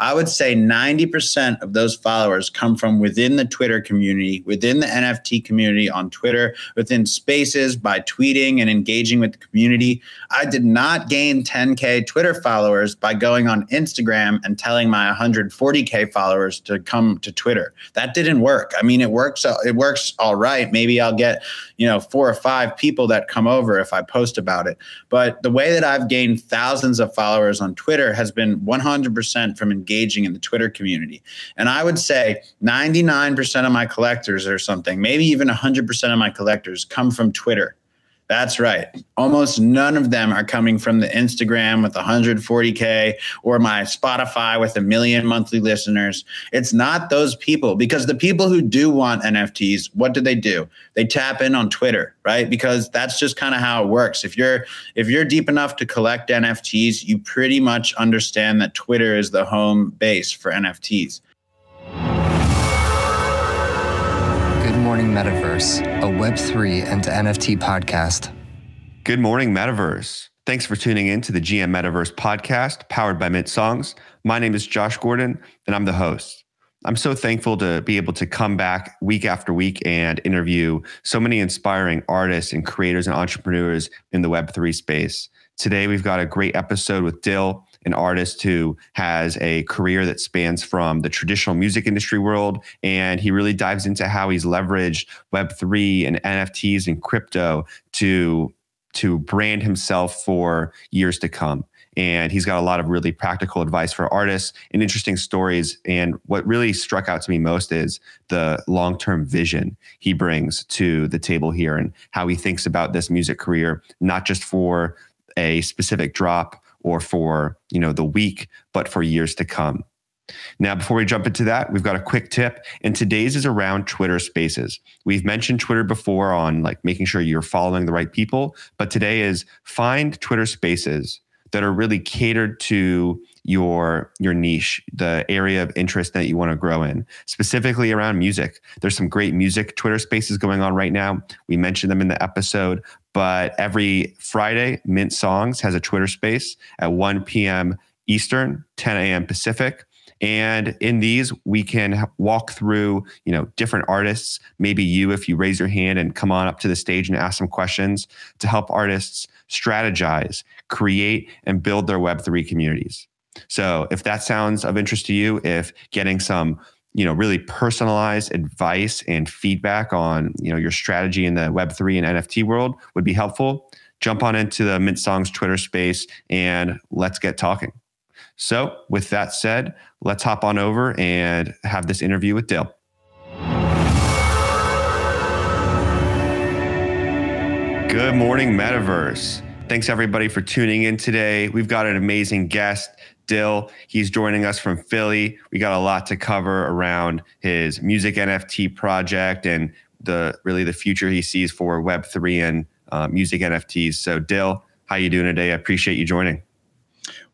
I would say 90% of those followers come from within the Twitter community, within the NFT community on Twitter, within spaces by tweeting and engaging with the community. I did not gain 10K Twitter followers by going on Instagram and telling my 140K followers to come to Twitter. That didn't work. I mean, it works uh, it works all right. Maybe I'll get, you know, four or five people that come over if I post about it. But the way that I've gained thousands of followers on Twitter has been 100% from engaging in the Twitter community. And I would say 99% of my collectors or something, maybe even 100% of my collectors come from Twitter. That's right. Almost none of them are coming from the Instagram with 140K or my Spotify with a million monthly listeners. It's not those people because the people who do want NFTs, what do they do? They tap in on Twitter, right? Because that's just kind of how it works. If you're if you're deep enough to collect NFTs, you pretty much understand that Twitter is the home base for NFTs. Metaverse, a Web3 and NFT podcast. Good morning, Metaverse. Thanks for tuning in to the GM Metaverse podcast powered by Mint Songs. My name is Josh Gordon, and I'm the host. I'm so thankful to be able to come back week after week and interview so many inspiring artists and creators and entrepreneurs in the Web3 space. Today, we've got a great episode with Dyl an artist who has a career that spans from the traditional music industry world. And he really dives into how he's leveraged Web3 and NFTs and crypto to, to brand himself for years to come. And he's got a lot of really practical advice for artists and interesting stories. And what really struck out to me most is the long term vision he brings to the table here and how he thinks about this music career, not just for a specific drop or for you know the week, but for years to come. Now, before we jump into that, we've got a quick tip, and today's is around Twitter Spaces. We've mentioned Twitter before on like making sure you're following the right people, but today is find Twitter Spaces that are really catered to your your niche, the area of interest that you want to grow in, specifically around music. There's some great music Twitter spaces going on right now. We mentioned them in the episode, but every Friday, Mint Songs has a Twitter space at 1 p.m. Eastern, 10 a.m. Pacific. And in these, we can walk through, you know, different artists. Maybe you, if you raise your hand and come on up to the stage and ask some questions to help artists strategize, create, and build their Web3 communities. So if that sounds of interest to you, if getting some you know really personalized advice and feedback on you know your strategy in the web3 and nft world would be helpful jump on into the mint songs twitter space and let's get talking so with that said let's hop on over and have this interview with Dyl good morning metaverse thanks everybody for tuning in today we've got an amazing guest Dyl. He's joining us from Philly. We got a lot to cover around his music NFT project and the really the future he sees for Web three and uh, music NFTs. So, Dyl, how you doing today? I appreciate you joining.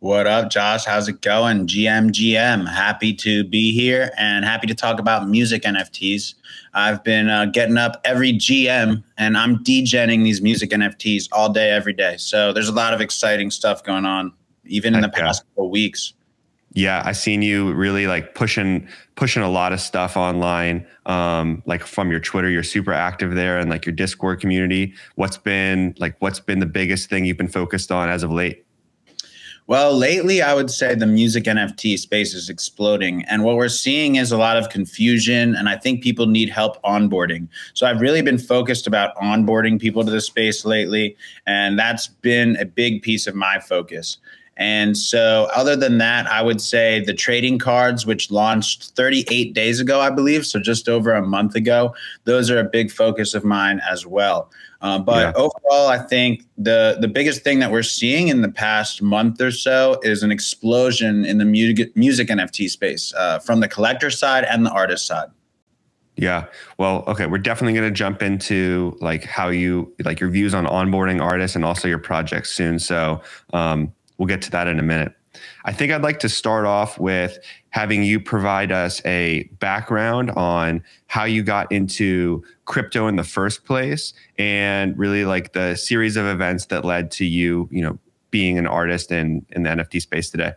What up, Josh? How's it going? GM GM. Happy to be here and happy to talk about music NFTs. I've been uh, getting up every GM and I'm degenning these music NFTs all day, every day. So there's a lot of exciting stuff going on even in the past couple weeks. Yeah, I seen you really like pushing pushing a lot of stuff online. Um, like from your Twitter, you're super active there, and like your Discord community. What's been like? What's been the biggest thing you've been focused on as of late? Well, lately, I would say the music NFT space is exploding. And what we're seeing is a lot of confusion. And I think people need help onboarding. So I've really been focused about onboarding people to the space lately. And that's been a big piece of my focus. And so, other than that, I would say the trading cards, which launched 38 days ago, I believe, so just over a month ago, those are a big focus of mine as well. Uh, but yeah. overall, I think the the biggest thing that we're seeing in the past month or so is an explosion in the music music NFT space uh, from the collector side and the artist side. Yeah. Well, okay, we're definitely going to jump into like how you like your views on onboarding artists and also your projects soon. So, um, We'll get to that in a minute. I think I'd like to start off with having you provide us a background on how you got into crypto in the first place and really like the series of events that led to you, you know, being an artist in, in the NFT space today.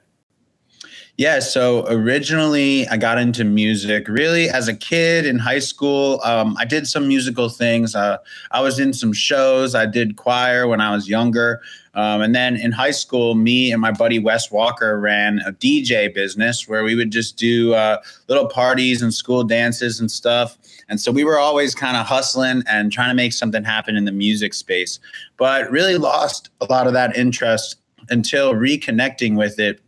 Yeah, so originally I got into music really as a kid in high school. Um, I did some musical things. Uh, I was in some shows. I did choir when I was younger. Um, and then in high school, me and my buddy Wes Walker ran a DJ business where we would just do uh, little parties and school dances and stuff. And so we were always kind of hustling and trying to make something happen in the music space, but really lost a lot of that interest until reconnecting with it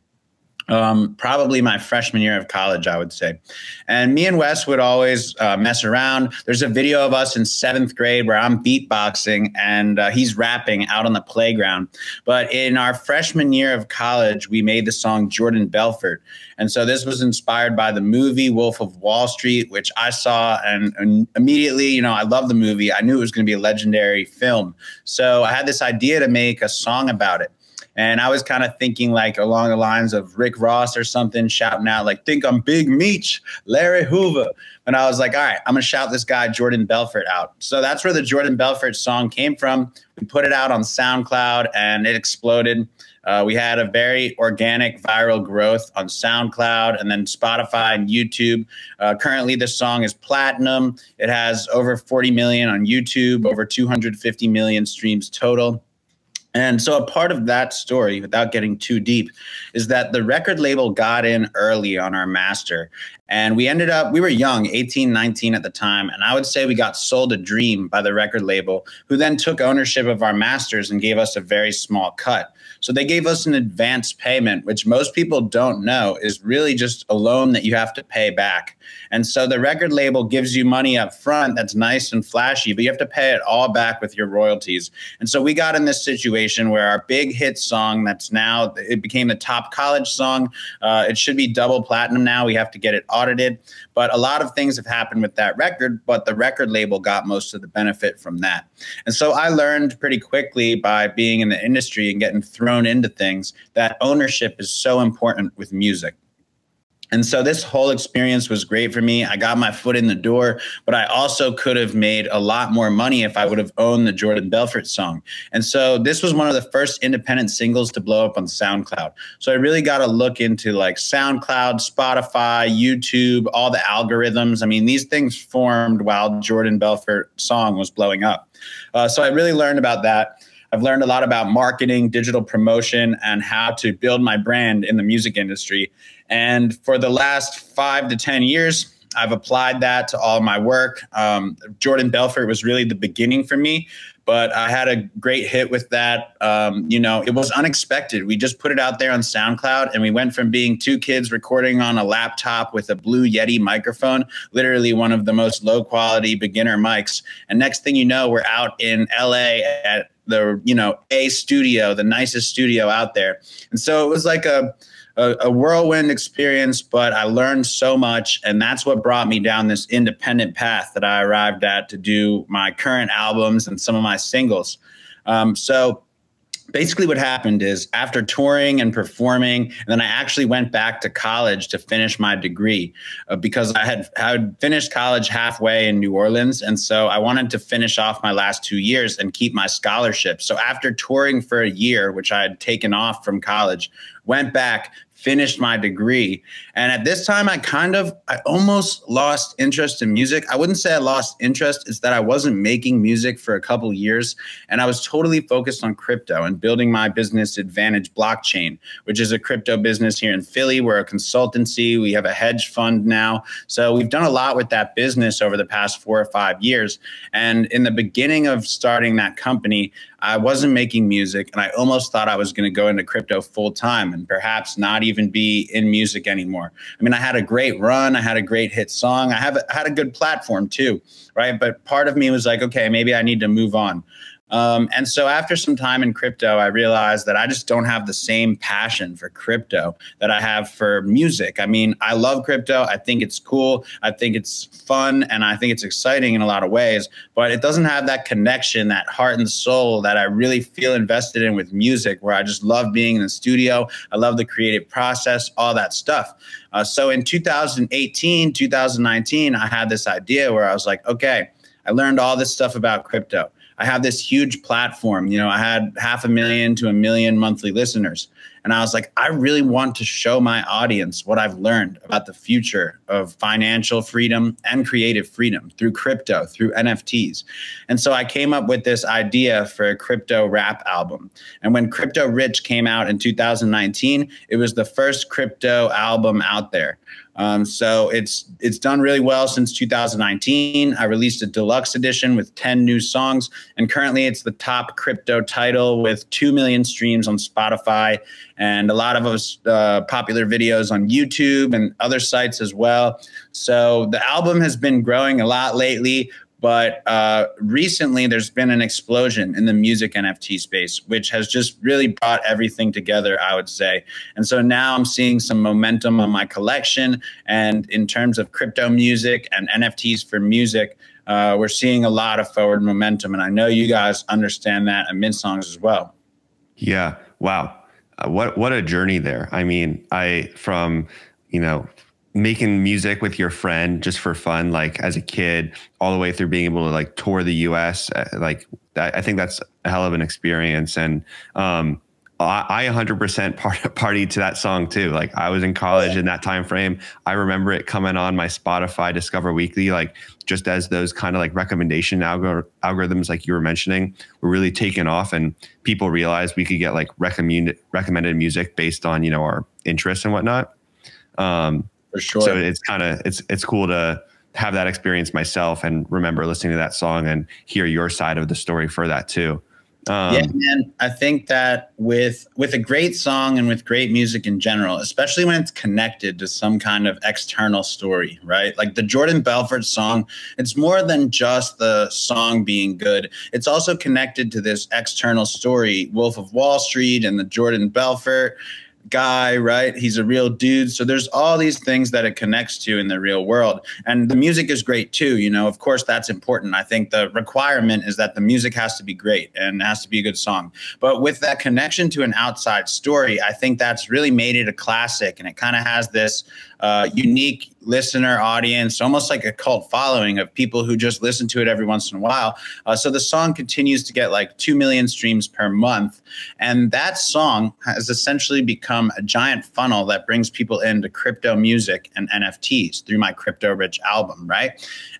um, probably my freshman year of college, I would say. And me and Wes would always uh, mess around. There's a video of us in seventh grade where I'm beatboxing and uh, he's rapping out on the playground. But in our freshman year of college, we made the song Jordan Belfort. And so this was inspired by the movie Wolf of Wall Street, which I saw and, and immediately, you know, I love the movie. I knew it was going to be a legendary film. So I had this idea to make a song about it. And I was kind of thinking like along the lines of Rick Ross or something, shouting out like, think I'm Big Meech, Larry Hoover. And I was like, all right, I'm gonna shout this guy Jordan Belfort out. So that's where the Jordan Belfort song came from. We put it out on SoundCloud and it exploded. Uh, we had a very organic viral growth on SoundCloud and then Spotify and YouTube. Uh, currently, this song is platinum. It has over 40 million on YouTube, over 250 million streams total. And so, a part of that story, without getting too deep, is that the record label got in early on our master. And we ended up, we were young, 18, 19 at the time. And I would say we got sold a dream by the record label, who then took ownership of our masters and gave us a very small cut. So they gave us an advance payment, which most people don't know is really just a loan that you have to pay back. And so the record label gives you money up front that's nice and flashy, but you have to pay it all back with your royalties. And so we got in this situation where our big hit song that's now, it became the top college song. Uh, it should be double platinum now. We have to get it audited. But a lot of things have happened with that record, but the record label got most of the benefit from that. And so I learned pretty quickly by being in the industry and getting thrown into things that ownership is so important with music. And so this whole experience was great for me. I got my foot in the door, but I also could have made a lot more money if I would have owned the Jordan Belfort song. And so this was one of the first independent singles to blow up on SoundCloud. So I really got to look into like SoundCloud, Spotify, YouTube, all the algorithms. I mean, these things formed while Jordan Belfort song was blowing up. Uh, so I really learned about that. I've learned a lot about marketing, digital promotion, and how to build my brand in the music industry. And for the last five to 10 years, I've applied that to all my work. Um, Jordan Belfort was really the beginning for me, but I had a great hit with that. Um, you know, it was unexpected. We just put it out there on SoundCloud and we went from being two kids recording on a laptop with a Blue Yeti microphone, literally one of the most low quality beginner mics. And next thing you know, we're out in LA at the, you know, A studio, the nicest studio out there. And so it was like a, a, a, whirlwind experience, but I learned so much. And that's what brought me down this independent path that I arrived at to do my current albums and some of my singles. Um, so basically what happened is after touring and performing and then i actually went back to college to finish my degree uh, because i had had finished college halfway in new orleans and so i wanted to finish off my last two years and keep my scholarship so after touring for a year which i had taken off from college went back finished my degree. And at this time, I kind of, I almost lost interest in music. I wouldn't say I lost interest, it's that I wasn't making music for a couple years. And I was totally focused on crypto and building my business Advantage Blockchain, which is a crypto business here in Philly. We're a consultancy, we have a hedge fund now. So we've done a lot with that business over the past four or five years. And in the beginning of starting that company, I wasn't making music and I almost thought I was going to go into crypto full time and perhaps not even be in music anymore. I mean, I had a great run, I had a great hit song, I have had a good platform too, right? But part of me was like, okay, maybe I need to move on. Um, and so after some time in crypto, I realized that I just don't have the same passion for crypto that I have for music. I mean, I love crypto. I think it's cool. I think it's fun and I think it's exciting in a lot of ways, but it doesn't have that connection, that heart and soul that I really feel invested in with music, where I just love being in the studio. I love the creative process, all that stuff. Uh, so in 2018, 2019, I had this idea where I was like, okay, I learned all this stuff about crypto. I have this huge platform. You know, I had half a million to a million monthly listeners. And I was like, I really want to show my audience what I've learned about the future of financial freedom and creative freedom through crypto, through NFTs. And so I came up with this idea for a crypto rap album. And when Crypto Rich came out in 2019, it was the first crypto album out there. Um, so it's it's done really well since 2019. I released a deluxe edition with 10 new songs, and currently it's the top crypto title with two million streams on Spotify and a lot of us uh, popular videos on YouTube and other sites as well. So the album has been growing a lot lately. But uh, recently, there's been an explosion in the music NFT space, which has just really brought everything together, I would say. And so now I'm seeing some momentum on my collection. And in terms of crypto music and NFTs for music, uh, we're seeing a lot of forward momentum. And I know you guys understand that at Mint Songs as well. Yeah. Wow. Uh, what what a journey there. I mean, I from you know making music with your friend just for fun, like as a kid, all the way through being able to like tour the U.S. Uh, like I think that's a hell of an experience. And um, I, 100% part, party to that song too. Like I was in college in that time frame. I remember it coming on my Spotify Discover Weekly, like just as those kind of like recommendation algor- algorithms, like you were mentioning, were really taking off, and people realized we could get like recommended recommended music based on you know our interests and whatnot. Um, for sure. So it's kind of it's it's cool to have that experience myself and remember listening to that song and hear your side of the story for that too. Um, yeah, man. I think that with with a great song and with great music in general, especially when it's connected to some kind of external story, right? Like the Jordan Belfort song, it's more than just the song being good. It's also connected to this external story, Wolf of Wall Street and the Jordan Belfort guy, right? He's a real dude. So there's all these things that it connects to in the real world. And the music is great too. You know, of course, that's important. I think the requirement is that the music has to be great and has to be a good song. But with that connection to an outside story, I think that's really made it a classic. And it kind of has this uh, unique listener audience, almost like a cult following of people who just listen to it every once in a while. Uh, so the song continues to get like 2 million streams per month. And that song has essentially become a giant funnel that brings people into crypto music and NFTs through my Crypto Rich album, right?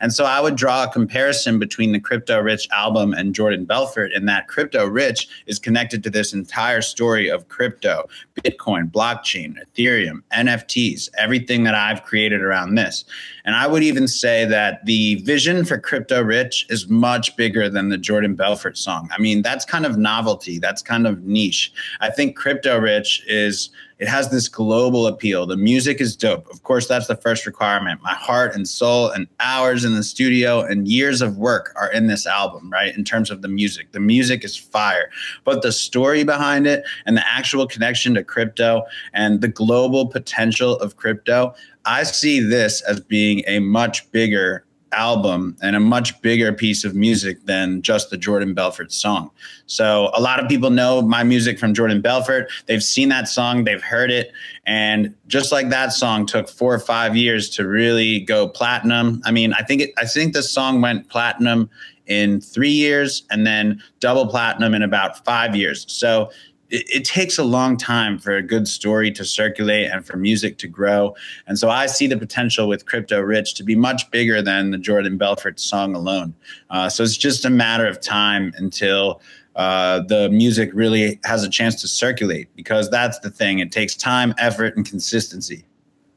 And so I would draw a comparison between the Crypto Rich album and Jordan Belfort in that Crypto Rich is connected to this entire story of crypto, Bitcoin, blockchain, Ethereum, NFTs, everything that I've created around around this. And I would even say that the vision for Crypto Rich is much bigger than the Jordan Belfort song. I mean, that's kind of novelty, that's kind of niche. I think Crypto Rich is it has this global appeal. The music is dope. Of course, that's the first requirement. My heart and soul and hours in the studio and years of work are in this album, right? In terms of the music. The music is fire. But the story behind it and the actual connection to crypto and the global potential of crypto, I see this as being a much bigger album and a much bigger piece of music than just the Jordan Belfort song. So a lot of people know my music from Jordan Belfort. They've seen that song, they've heard it, and just like that song took 4 or 5 years to really go platinum. I mean, I think it, I think the song went platinum in 3 years and then double platinum in about 5 years. So it, it, takes a long time for a good story to circulate and for music to grow. And so I see the potential with Crypto Rich to be much bigger than the Jordan Belfort song alone. Uh, so it's just a matter of time until uh, the music really has a chance to circulate because that's the thing. It takes time, effort, and consistency.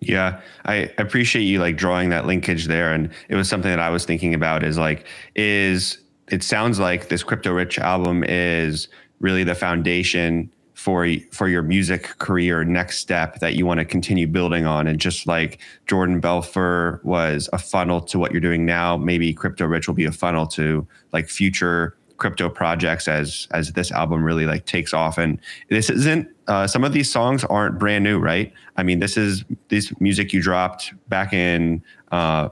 Yeah, I appreciate you like drawing that linkage there. And it was something that I was thinking about is like, is it sounds like this Crypto Rich album is really the foundation for for your music career next step that you want to continue building on. And just like Jordan Belfort was a funnel to what you're doing now maybe crypto rich will be a funnel to like future crypto projects as as this album really like takes off. And this isn't uh, some of these songs aren't brand new right? I mean this is this music you dropped back in uh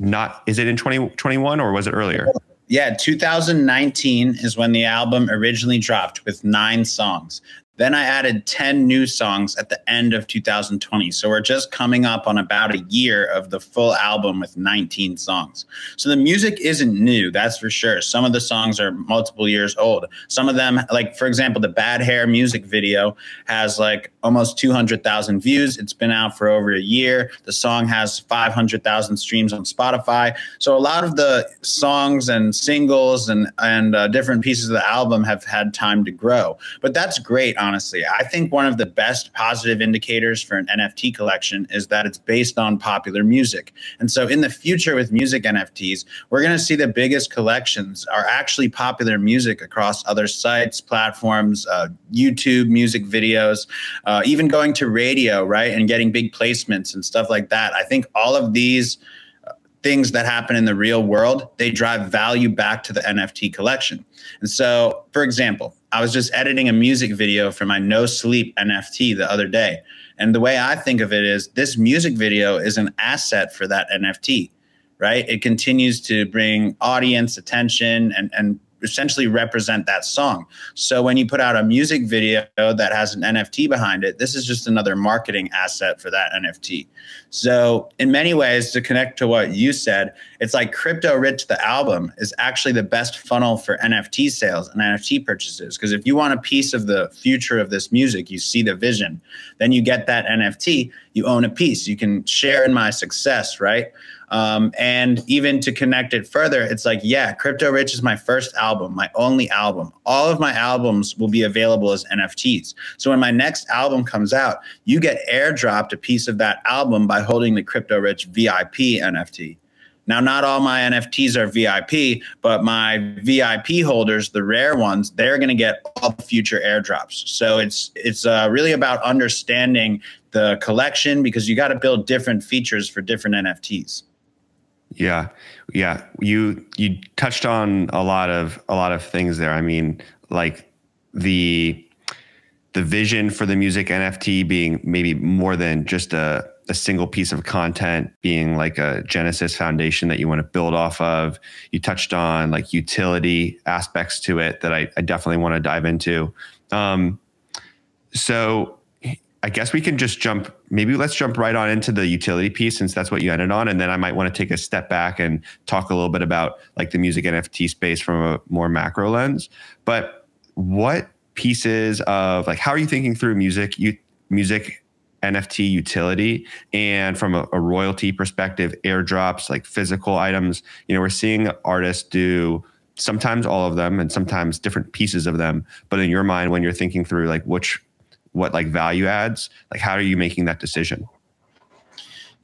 not is it in 2021 or was it earlier yeah, 2019 is when the album originally dropped with nine songs. Then I added 10 new songs at the end of 2020. So we're just coming up on about a year of the full album with 19 songs. So the music isn't new, that's for sure. Some of the songs are multiple years old. Some of them, like for example, the Bad Hair music video has like almost 200,000 views. It's been out for over a year. The song has 500,000 streams on Spotify. So a lot of the songs and singles and, and uh, different pieces of the album have had time to grow. But that's great honestly. I think one of the best positive indicators for an NFT collection is that it's based on popular music. And so in the future with music NFTs, we're going to see the biggest collections are actually popular music across other sites, platforms, uh, YouTube music videos, uh, even going to radio, right? And getting big placements and stuff like that. I think all of these things that happen in the real world, they drive value back to the NFT collection. And so, for example, I was just editing a music video for my No Sleep NFT the other day. And the way I think of it is this music video is an asset for that NFT, right? It continues to bring audience attention and, and essentially represent that song. So when you put out a music video that has an NFT behind it, this is just another marketing asset for that NFT. So in many ways, to connect to what you said, it's like Crypto Rich, the album, is actually the best funnel for NFT sales and NFT purchases. Because if you want a piece of the future of this music, you see the vision, then you get that NFT, you own a piece. You can share in my success, right? Um, and even to connect it further, it's like, yeah, Crypto Rich is my first album, my only album. All of my albums will be available as NFTs. So when my next album comes out, you get airdropped a piece of that album by holding the Crypto Rich VIP NFT. Now, not all my NFTs are VIP, but my VIP holders, the rare ones, they're going to get all the future airdrops. So it's it's uh, really about understanding the collection because you got to build different features for different NFTs. Yeah, yeah. You you touched on a lot of a lot of things there. I mean, like the the vision for the music NFT being maybe more than just a a single piece of content being like a Genesis foundation that you want to build off of. You touched on like utility aspects to it that I, I definitely want to dive into. Um, so I guess we can just jump. Maybe let's jump right on into the utility piece since that's what you ended on, and then I might want to take a step back and talk a little bit about like the music NFT space from a more macro lens. But what pieces of like how are you thinking through music, you, music NFT utility, and from a, a royalty perspective, airdrops like physical items? You know, we're seeing artists do sometimes all of them and sometimes different pieces of them. But in your mind, when you're thinking through like which what like value adds like how are you making that decision?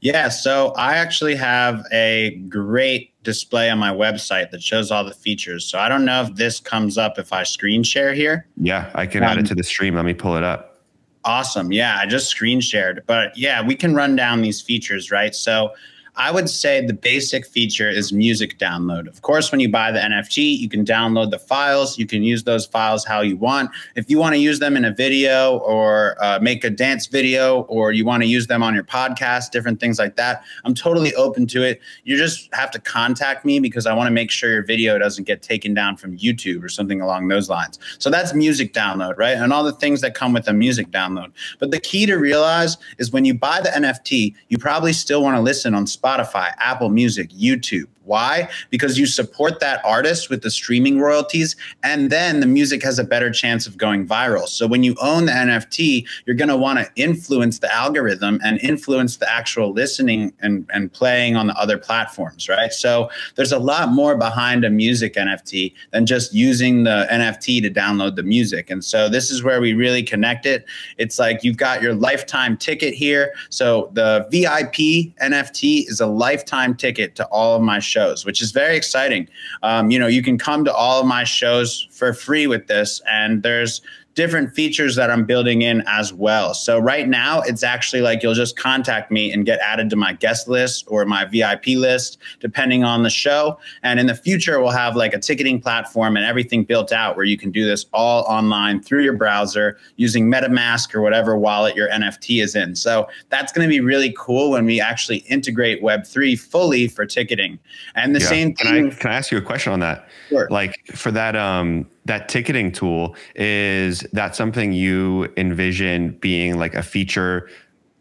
Yeah so i actually have a great display on my website that shows all the features. So i don't know if this comes up if i screen share here. Yeah i can um, add it um, to the stream. Let me pull it up. Awesome. Yeah i just screen shared. But yeah we can run down these features right? So I would say the basic feature is music download. Of course, when you buy the NFT, you can download the files. You can use those files how you want. If you want to use them in a video or uh, make a dance video, or you want to use them on your podcast, different things like that, I'm totally open to it. You just have to contact me because I want to make sure your video doesn't get taken down from YouTube or something along those lines. So that's music download, right? And all the things that come with a music download. But the key to realize is when you buy the NFT, you probably still want to listen on Spotify Spotify, Apple Music, YouTube. Why? Because you support that artist with the streaming royalties, and then the music has a better chance of going viral. So when you own the NFT, you're going to want to influence the algorithm and influence the actual listening and, and playing on the other platforms, right? So there's a lot more behind a music NFT than just using the NFT to download the music. And so this is where we really connect it. It's like you've got your lifetime ticket here. So the VIP NFT is a lifetime ticket to all of my shows shows, which is very exciting. Um, you know, you can come to all of my shows for free with this, and there's different features that I'm building in as well. So right now, it's actually like you'll just contact me and get added to my guest list or my VIP list, depending on the show. And in the future, we'll have like a ticketing platform and everything built out where you can do this all online through your browser using MetaMask or whatever wallet your NFT is in. So that's going to be really cool when we actually integrate Web3 fully for ticketing. And the yeah. same thing. Can I, can I ask you a question on that? Sure. Like for that, um, that ticketing tool is that something you envision being like a feature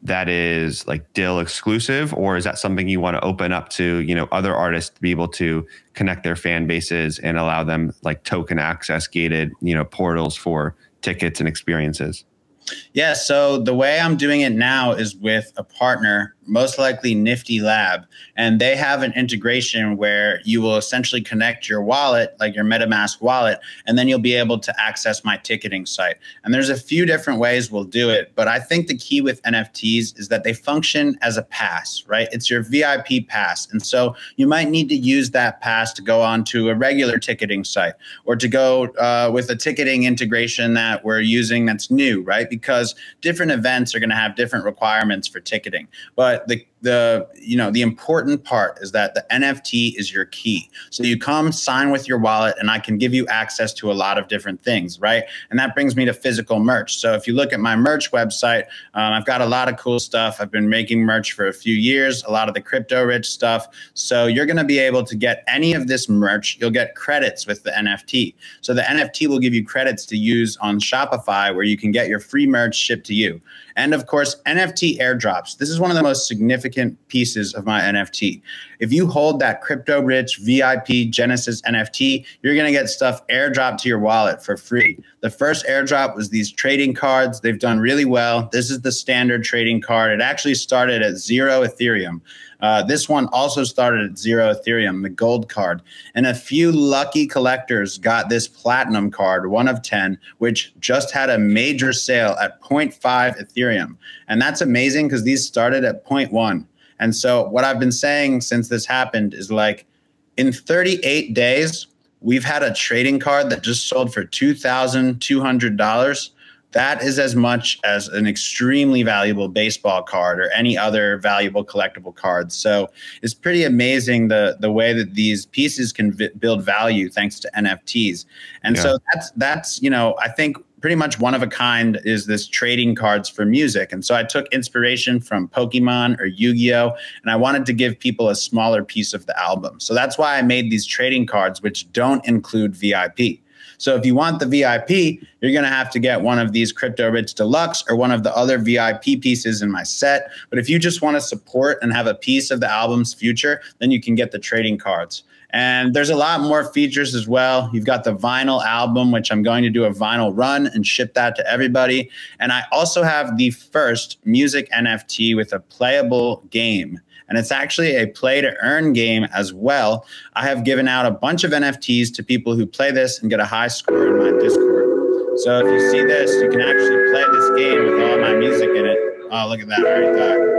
that is like Dyl exclusive, or is that something you want to open up to you know other artists to be able to connect their fan bases and allow them like token access gated you know portals for tickets and experiences? Yeah, so the way I'm doing it now is with a partner most likely Nifty Lab. And they have an integration where you will essentially connect your wallet, like your MetaMask wallet, and then you'll be able to access my ticketing site. And there's a few different ways we'll do it. But I think the key with NFTs is that they function as a pass, right? It's your VIP pass. And so you might need to use that pass to go onto a regular ticketing site or to go uh, with a ticketing integration that we're using that's new, right? Because different events are going to have different requirements for ticketing. But but the the you know the important part is that the nft is your key. So you come sign with your wallet and i can give you access to a lot of different things right? And that brings me to physical merch. So if you look at my merch website um, i've got a lot of cool stuff. I've been making merch for a few years a lot of the crypto rich stuff. So you're going to be able to get any of this merch. You'll get credits with the nft so the nft will give you credits to use on shopify where you can get your free merch shipped to you. And of course, NFT airdrops. This is one of the most significant pieces of my NFT. If you hold that crypto rich VIP Genesis NFT, you're going to get stuff airdropped to your wallet for free. The first airdrop was these trading cards. They've done really well. This is the standard trading card. It actually started at zero Ethereum. Uh, this one also started at zero Ethereum, the gold card. And a few lucky collectors got this platinum card, one of 10, which just had a major sale at 0.5 Ethereum. And that's amazing because these started at 0.1. And so what I've been saying since this happened is like in 38 days, we've had a trading card that just sold for $2,200 that is as much as an extremely valuable baseball card or any other valuable collectible card. So it's pretty amazing the the way that these pieces can build value thanks to NFTs. And yeah. so that's that's you know I think pretty much one of a kind is this trading cards for music. And so I took inspiration from Pokemon or Yu-Gi-Oh and I wanted to give people a smaller piece of the album. So that's why I made these trading cards which don't include VIP. So if you want the VIP, you're going to have to get one of these Crypto Rich Deluxe or one of the other VIP pieces in my set. But if you just want to support and have a piece of the album's future, then you can get the trading cards. And there's a lot more features as well. You've got the vinyl album, which I'm going to do a vinyl run and ship that to everybody. And I also have the first music NFT with a playable game and it's actually a play to earn game as well. I have given out a bunch of NFTs to people who play this and get a high score in my Discord. So if you see this, you can actually play this game with all my music in it. Oh, look at that! I already.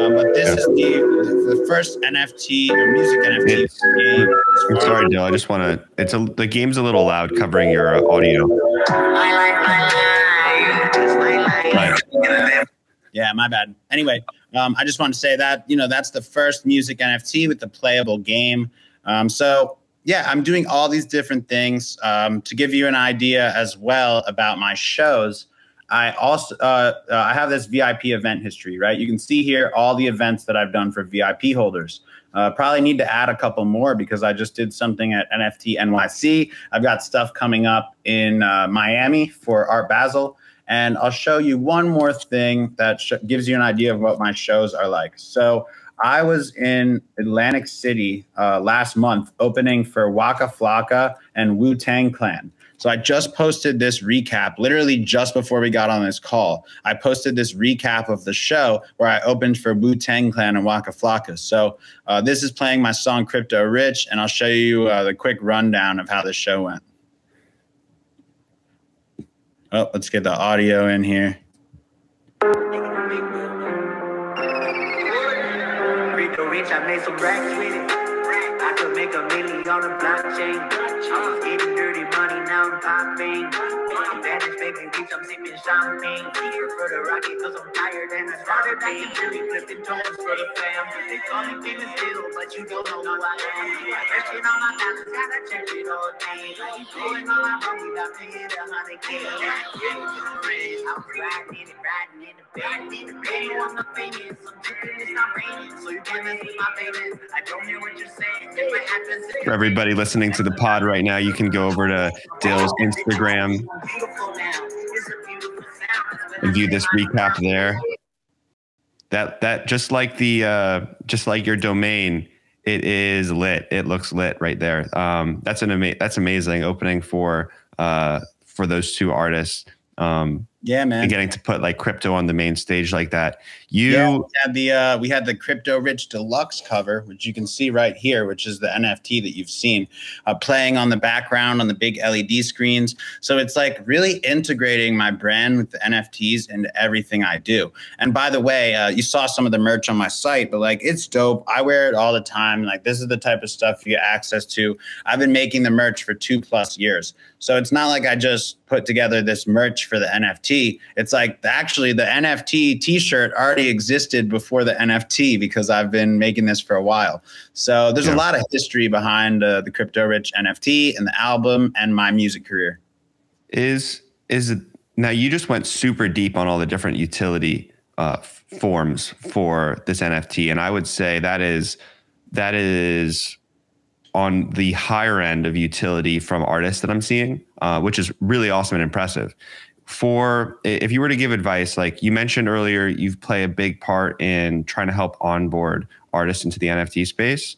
Um, but this yeah. is the the first NFT or music NFT it's, game. I'm sorry, Dyl. I just want to. It's a the game's a little loud, covering your uh, audio. Yeah, my bad. Anyway, um, I just want to say that you know that's the first music NFT with the playable game. Um, so yeah, I'm doing all these different things um, to give you an idea as well about my shows. I also uh, uh, I have this VIP event history, right? You can see here all the events that I've done for VIP holders. Uh, probably need to add a couple more because I just did something at NFT NYC. I've got stuff coming up in uh, Miami for Art Basel. And I'll show you one more thing that gives you an idea of what my shows are like. So I was in Atlantic City uh, last month opening for Waka Flocka and Wu Tang Clan. So I just posted this recap literally just before we got on this call. I posted this recap of the show where I opened for Wu Tang Clan and Waka Flocka. So uh, this is playing my song Crypto Rich, and I'll show you uh, the quick rundown of how the show went. Oh, let's get the audio in here. I made some racks with it. Could make a million on the blockchain. I was getting dirty money, now I'm popping. Baddest baby bitch, I'm sipping champagne. Here for the rocket, cause I'm tired and I started being really flipping tones for the fam. They call me feeling still, but you don't know who I am. Resting on my balance, gotta check it all day. Blowing all my money, got to hit a hundred K. I'm riding in it, riding in the bed, in the bed. I'm the famous, I'm dripping, it's not raining. So you can't mess with my babies. I don't hear what you're saying. For everybody listening to the pod right now, you can go over to Dyl's Instagram and view this recap there. That that just like the uh, just like your domain, it is lit. It looks lit right there. Um, that's an ama- that's amazing opening for uh, for those two artists. Um, yeah, man. getting to put like crypto on the main stage like that. You yeah, we had the uh, we had the crypto rich deluxe cover, which you can see right here, which is the NFT that you've seen, uh, playing on the background on the big LED screens. So it's like really integrating my brand with the NFTs into everything I do. And by the way, uh, you saw some of the merch on my site, but like it's dope. I wear it all the time. Like this is the type of stuff you get access to. I've been making the merch for two plus years, so it's not like I just put together this merch for the NFT. It's like actually the NFT t-shirt already existed before the NFT because I've been making this for a while. So there's yeah. a lot of history behind uh, the Crypto Rich NFT and the album and my music career. Is is it, now you just went super deep on all the different utility uh, forms for this NFT, and I would say that is that is on the higher end of utility from artists that I'm seeing, uh, which is really awesome and impressive. For if you were to give advice, like you mentioned earlier, you play a big part in trying to help onboard artists into the NFT space.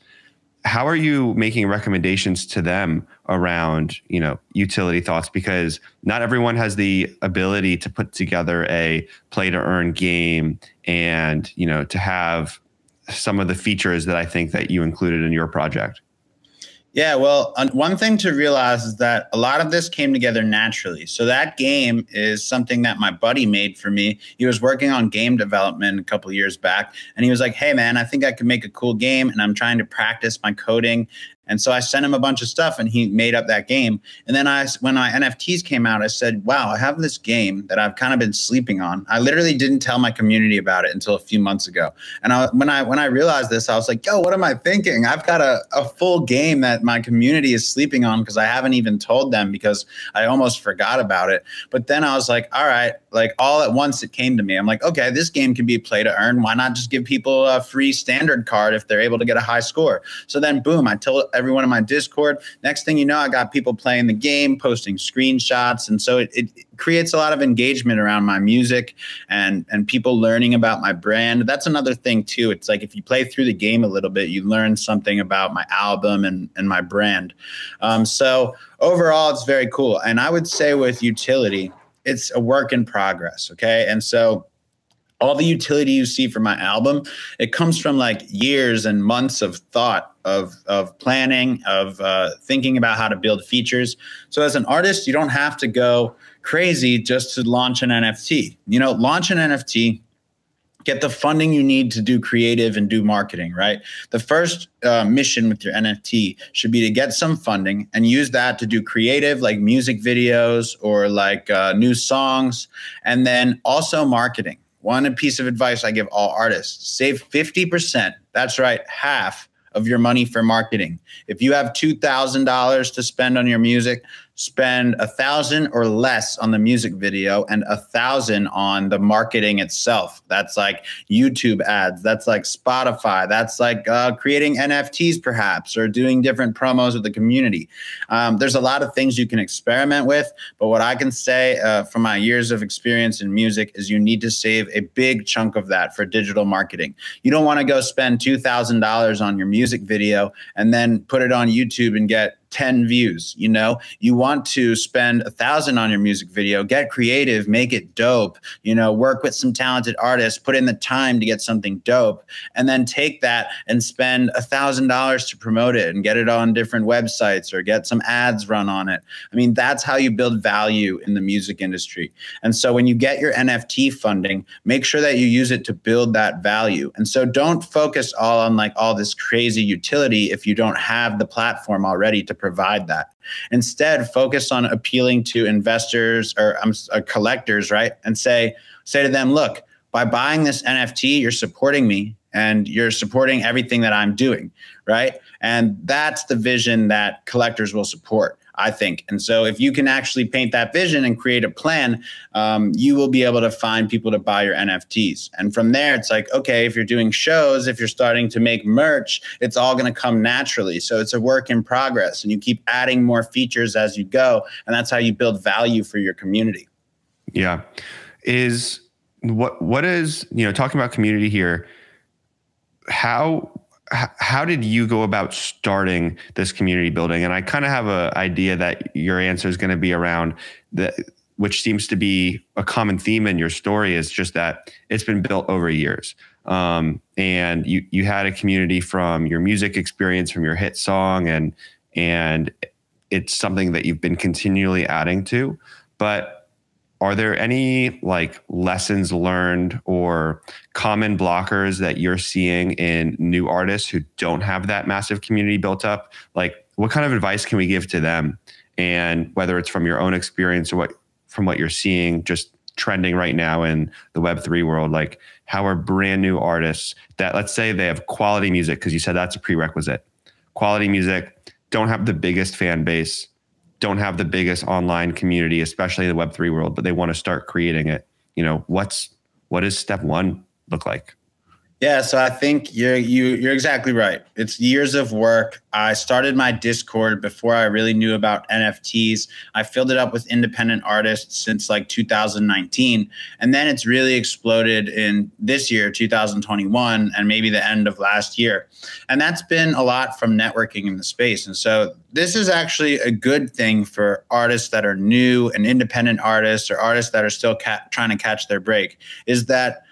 How are you making recommendations to them around, you know, utility thoughts? Because not everyone has the ability to put together a play to earn game and, you know, to have some of the features that I think that you included in your project. Yeah, well, one thing to realize is that a lot of this came together naturally. So that game is something that my buddy made for me. He was working on game development a couple years back, and he was like, "Hey, man, I think I could make a cool game, and I'm trying to practice my coding and so I sent him a bunch of stuff and he made up that game. And then I, when my NFTs came out, I said, wow, I have this game that I've kind of been sleeping on. I literally didn't tell my community about it until a few months ago. And I, when I, when I realized this, I was like, yo, what am I thinking? I've got a, a full game that my community is sleeping on because I haven't even told them because I almost forgot about it. But then I was like, all right, like all at once it came to me. I'm like, okay, this game can be play to earn. Why not just give people a free standard card if they're able to get a high score? So then boom, I told everyone in my Discord. Next thing you know, I got people playing the game, posting screenshots, and so it, it creates a lot of engagement around my music and and people learning about my brand. That's another thing too. It's like if you play through the game a little bit, you learn something about my album and and my brand. Um, so overall, it's very cool. And I would say with utility, it's a work in progress. Okay, and so all the utility you see for my album it comes from like years and months of thought of of planning of uh, thinking about how to build features so as an artist you don't have to go crazy just to launch an nft you know launch an nft get the funding you need to do creative and do marketing right the first uh, mission with your nft should be to get some funding and use that to do creative like music videos or like uh, new songs and then also marketing one piece of advice I give all artists save 50%. That's right, half of your money for marketing. If you have $2,000 to spend on your music, spend a thousand or less on the music video and a thousand on the marketing itself. That's like YouTube ads. That's like Spotify. That's like uh, creating NFTs, perhaps, or doing different promos with the community. Um, there's a lot of things you can experiment with, but what I can say uh, from my years of experience in music is you need to save a big chunk of that for digital marketing. You don't want to go spend $2,000 on your music video and then put it on YouTube and get 10 views you know? You want to spend a thousand on your music video get creative make it dope you know work with some talented artists put in the time to get something dope and then take that and spend a thousand dollars to promote it and get it on different websites or get some ads run on it. I mean that's how you build value in the music industry. And so when you get your nft funding make sure that you use it to build that value. And so don't focus all on like all this crazy utility if you don't have the platform already to provide that. Instead, focus on appealing to investors or um, uh, collectors, right? And say say to them, look, by buying this NFT, you're supporting me and you're supporting everything that I'm doing, right? And that's the vision that collectors will support. I think. And so if you can actually paint that vision and create a plan, um, you will be able to find people to buy your NFTs. And from there, it's like, okay, if you're doing shows, if you're starting to make merch, it's all going to come naturally. So it's a work in progress and you keep adding more features as you go. And that's how you build value for your community. Yeah. Is what, what is, you know, talking about community here, how how did you go about starting this community building? And I kind of have an idea that your answer is going to be around the, which seems to be a common theme in your story is just that it's been built over years. Um, and you you had a community from your music experience, from your hit song, and and it's something that you've been continually adding to. But are there any like lessons learned or common blockers that you're seeing in new artists who don't have that massive community built up? Like what kind of advice can we give to them? And whether it's from your own experience or what from what you're seeing just trending right now in the web3 world like how are brand new artists that let's say they have quality music because you said that's a prerequisite. Quality music don't have the biggest fan base don't have the biggest online community, especially in the Web3 world, but they want to start creating it. You know, what's what does step one look like? Yeah, so I think you're you you're exactly right. It's years of work. I started my Discord before I really knew about NFTs. I filled it up with independent artists since like 2019, and then it's really exploded in this year, 2021, and maybe the end of last year. And that's been a lot from networking in the space. And so this is actually a good thing for artists that are new and independent artists or artists that are still trying to catch their break. Is that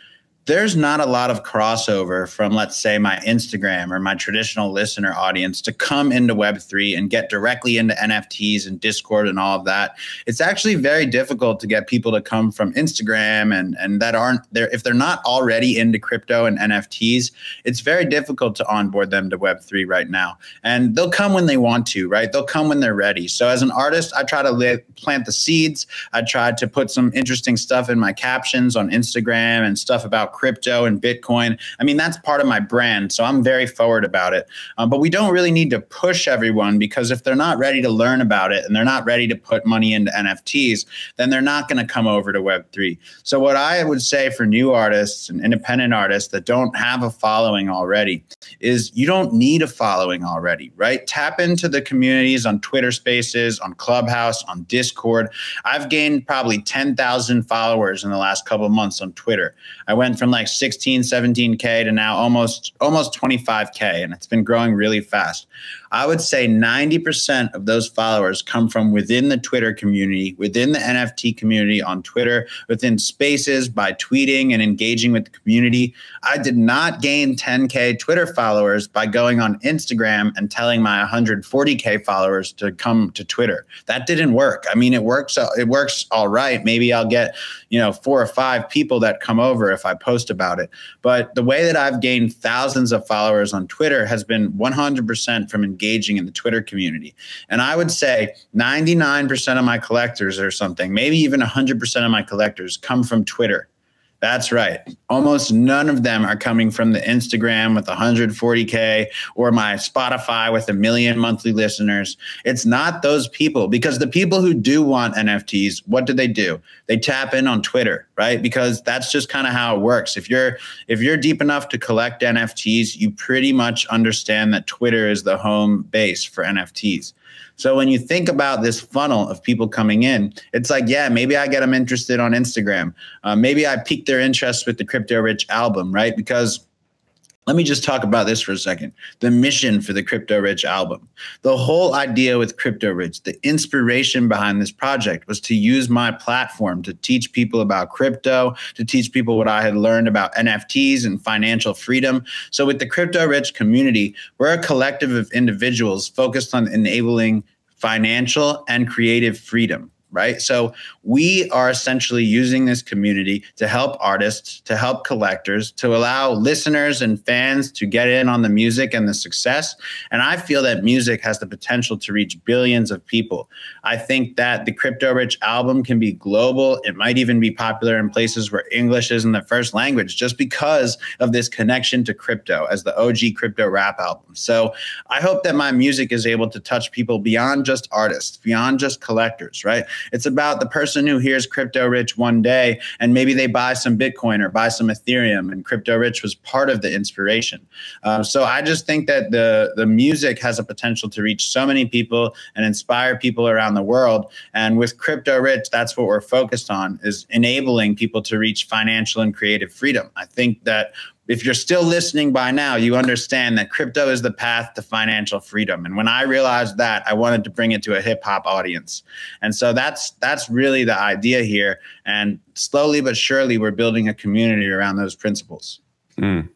there's not a lot of crossover from, let's say, my Instagram or my traditional listener audience to come into Web3 and get directly into NFTs and Discord and all of that. It's actually very difficult to get people to come from Instagram and, and that aren't there. If they're not already into crypto and NFTs, it's very difficult to onboard them to Web3 right now. And they'll come when they want to, right? They'll come when they're ready. So as an artist, I try to plant the seeds. I try to put some interesting stuff in my captions on Instagram and stuff about crypto and Bitcoin. I mean, that's part of my brand. So I'm very forward about it. Um, but we don't really need to push everyone because if they're not ready to learn about it and they're not ready to put money into NFTs, then they're not going to come over to Web3. So, what I would say for new artists and independent artists that don't have a following already is you don't need a following already, right? Tap into the communities on Twitter Spaces, on Clubhouse, on Discord. I've gained probably 10,000 followers in the last couple months on Twitter. I went from from like 16, 17K to now almost almost 25K. And it's been growing really fast. I would say 90% of those followers come from within the Twitter community, within the NFT community on Twitter, within spaces by tweeting and engaging with the community. I did not gain 10K Twitter followers by going on Instagram and telling my 140K followers to come to Twitter. That didn't work. I mean, it works uh, it works all right. Maybe I'll get, you know, four or five people that come over if I post about it. But the way that I've gained thousands of followers on Twitter has been 100% from engaging in the Twitter community. And I would say 99% of my collectors or something, maybe even 100% of my collectors come from Twitter. That's right. Almost none of them are coming from the Instagram with 140K or my Spotify with a million monthly listeners. It's not those people because the people who do want NFTs, what do they do? They tap in on Twitter, right? Because that's just kind of how it works. If you're if you're deep enough to collect NFTs, you pretty much understand that Twitter is the home base for NFTs. So when you think about this funnel of people coming in, it's like, yeah, maybe I get them interested on Instagram. Uh, maybe I pique their interest with the Crypto Rich album, right? Because let me just talk about this for a second. The mission for the Crypto Rich album. The whole idea with Crypto Rich, the inspiration behind this project was to use my platform to teach people about crypto, to teach people what I had learned about NFTs and financial freedom. So, with the Crypto Rich community, we're a collective of individuals focused on enabling financial and creative freedom right? So we are essentially using this community to help artists, to help collectors, to allow listeners and fans to get in on the music and the success. And I feel that music has the potential to reach billions of people. I think that the Crypto Rich album can be global. It might even be popular in places where English isn't the first language just because of this connection to crypto as the OG crypto rap album. So I hope that my music is able to touch people beyond just artists, beyond just collectors, right? It's about the person who hears Crypto Rich one day and maybe they buy some Bitcoin or buy some Ethereum, and Crypto Rich was part of the inspiration. Uh, so I just think that the the music has a potential to reach so many people and inspire people around the world. And with Crypto Rich, that's what we're focused on: is enabling people to reach financial and creative freedom. I think that if you're still listening by now, you understand that crypto is the path to financial freedom. And when I realized that, I wanted to bring it to a hip hop audience. And so that's that's really the idea here. And slowly but surely, we're building a community around those principles. Mm.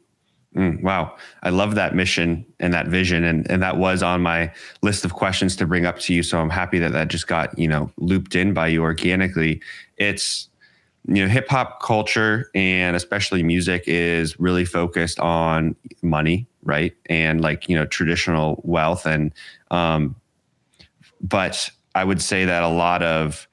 Mm, wow. I love that mission and that vision. And, and that was on my list of questions to bring up to you. So I'm happy that that just got, you know, looped in by you organically. It's, you know, hip hop culture and especially music is really focused on money, right? And like, you know, traditional wealth. And, um, but I would say that a lot of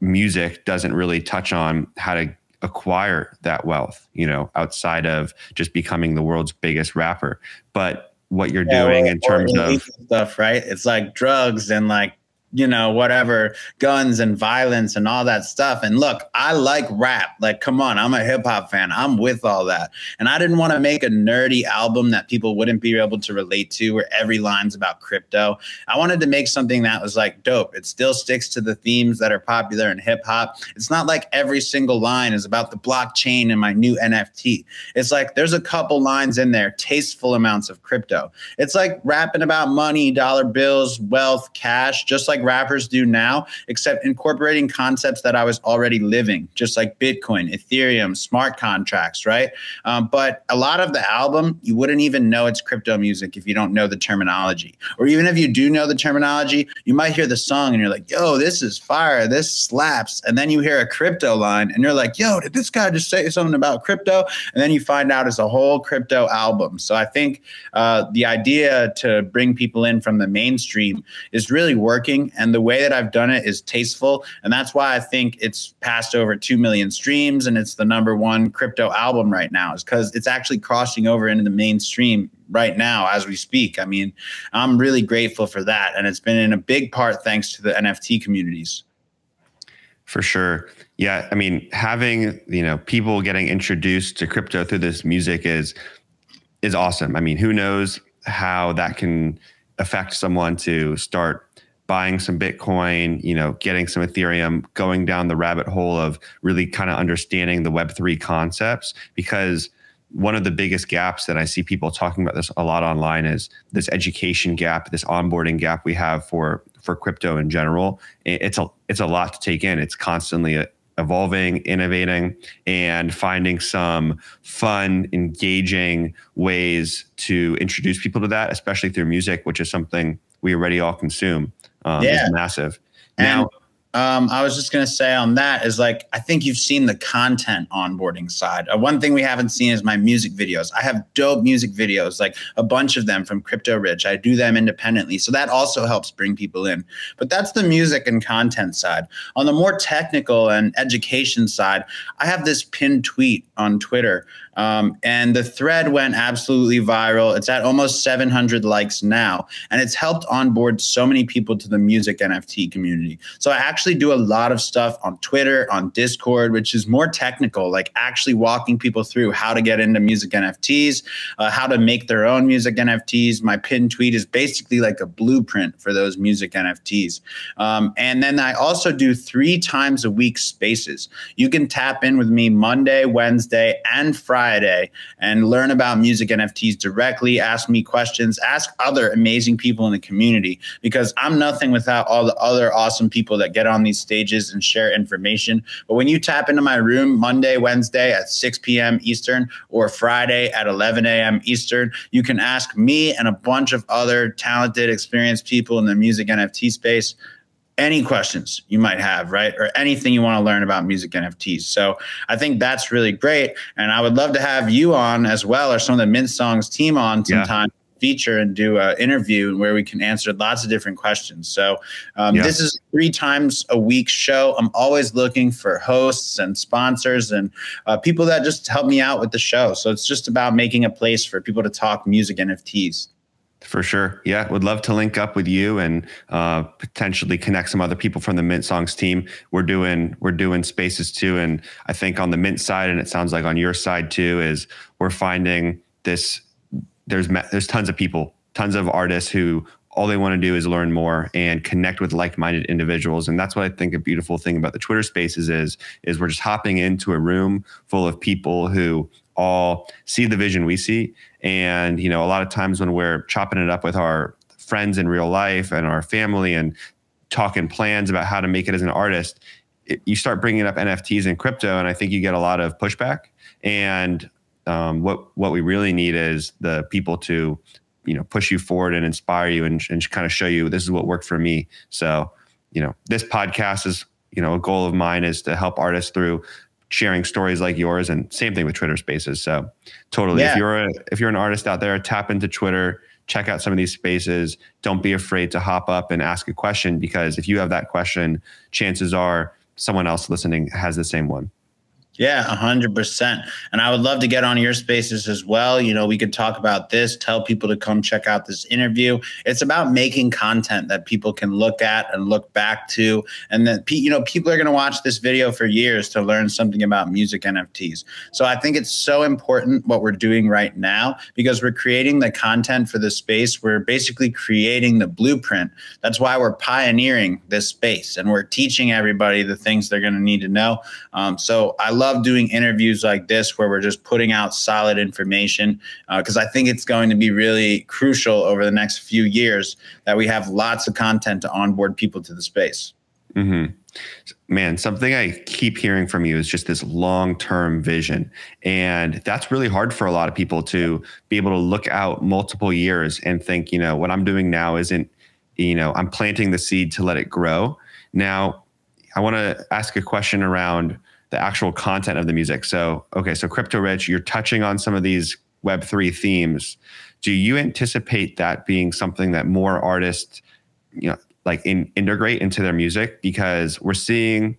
music doesn't really touch on how to acquire that wealth, you know, outside of just becoming the world's biggest rapper. But what you're yeah, doing in terms of stuff, right? It's like drugs and like you know, whatever, guns and violence and all that stuff. And look, I like rap. Like, come on, I'm a hip hop fan. I'm with all that. And I didn't want to make a nerdy album that people wouldn't be able to relate to, where every line's about crypto. I wanted to make something that was like dope. It still sticks to the themes that are popular in hip hop. It's not like every single line is about the blockchain and my new NFT. It's like there's a couple lines in there, tasteful amounts of crypto. It's like rapping about money, dollar bills, wealth, cash, just like rappers do now, except incorporating concepts that I was already living, just like Bitcoin, Ethereum, smart contracts, right? Um, but a lot of the album, you wouldn't even know it's crypto music if you don't know the terminology. Or even if you do know the terminology, you might hear the song and you're like, yo, this is fire, this slaps. And then you hear a crypto line and you're like, yo, did this guy just say something about crypto? And then you find out it's a whole crypto album. So I think uh, the idea to bring people in from the mainstream is really working. And the way that I've done it is tasteful. And that's why I think it's passed over 2 million streams and it's the number one crypto album right now, is because it's actually crossing over into the mainstream right now as we speak. I mean, I'm really grateful for that. And it's been in a big part thanks to the NFT communities. For sure. Yeah. I mean, having, you know, people getting introduced to crypto through this music is is awesome. I mean, who knows how that can affect someone to start buying some Bitcoin, you know, getting some Ethereum, going down the rabbit hole of really kind of understanding the Web3 concepts. Because one of the biggest gaps that I see people talking about this a lot online is this education gap, this onboarding gap we have for for crypto in general. It's a it's a lot to take in. It's constantly uh, evolving, innovating, and finding some fun, engaging ways to introduce people to that, especially through music, which is something we already all consume um, yeah. is massive. Now, um, I was just going to say on that is like, I think you've seen the content onboarding side. Uh, one thing we haven't seen is my music videos. I have dope music videos, like a bunch of them from Crypto Rich. I do them independently. So that also helps bring people in. But that's the music and content side. On the more technical and education side, I have this pinned tweet on Twitter um, and the thread went absolutely viral. It's at almost 700 likes now, and it's helped onboard so many people to the music NFT community. So I actually do a lot of stuff on Twitter, on Discord, which is more technical, like actually walking people through how to get into music NFTs, uh, how to make their own music NFTs. My pinned tweet is basically like a blueprint for those music NFTs. Um, and then I also do three times a week spaces. You can tap in with me Monday, Wednesday, and Friday Friday and learn about music NFTs directly, ask me questions, ask other amazing people in the community because I'm nothing without all the other awesome people that get on these stages and share information. But when you tap into my room Monday, Wednesday at 6 p.m. Eastern or Friday at 11 a.m. Eastern, you can ask me and a bunch of other talented, experienced people in the music NFT space any questions you might have, right? Or anything you want to learn about music NFTs. So I think that's really great. And I would love to have you on as well, or some of the Mint Songs team on sometime. Yeah feature and do an interview where we can answer lots of different questions. So um, yeah. this is three times a week show. I'm always looking for hosts and sponsors and uh, people that just help me out with the show. So it's just about making a place for people to talk music NFTs. For sure. Yeah. Would love to link up with you and uh, potentially connect some other people from the Mint Songs team. We're doing we're doing spaces too. And I think on the Mint side, and it sounds like on your side too, is we're finding this there's there's tons of people, tons of artists who all they want to do is learn more and connect with like-minded individuals and that's what i think a beautiful thing about the twitter spaces is is we're just hopping into a room full of people who all see the vision we see. And you know a lot of times when we're chopping it up with our friends in real life and our family and talking plans about how to make it as an artist it, you start bringing up nfts and crypto and i think you get a lot of pushback. And um, what what we really need is the people to you know push you forward and inspire you and, and kind of show you this is what worked for me. So you know this podcast is you know a goal of mine is to help artists through sharing stories like yours and same thing with twitter spaces. So totally yeah. if you're a if you're an artist out there tap into twitter check out some of these spaces. Don't be afraid to hop up and ask a question because if you have that question chances are someone else listening has the same one yeah, a hundred percent. And I would love to get on your spaces as well. You know, we could talk about this, tell people to come check out this interview. It's about making content that people can look at and look back to. And that, you know, people are going to watch this video for years to learn something about music NFTs. So I think it's so important what we're doing right now because we're creating the content for the space. We're basically creating the blueprint. That's why we're pioneering this space and we're teaching everybody the things they're going to need to know. Um, so I love doing interviews like this where we're just putting out solid information because uh, I think it's going to be really crucial over the next few years that we have lots of content to onboard people to the space. Mm-hmm. Man, something I keep hearing from you is just this long term vision. And that's really hard for a lot of people to be able to look out multiple years and think, you know, what I'm doing now isn't, you know, I'm planting the seed to let it grow. Now, I want to ask a question around the actual content of the music. So, okay, so Crypto Rich, you're touching on some of these Web3 themes. Do you anticipate that being something that more artists, you know, like in, integrate into their music? Because we're seeing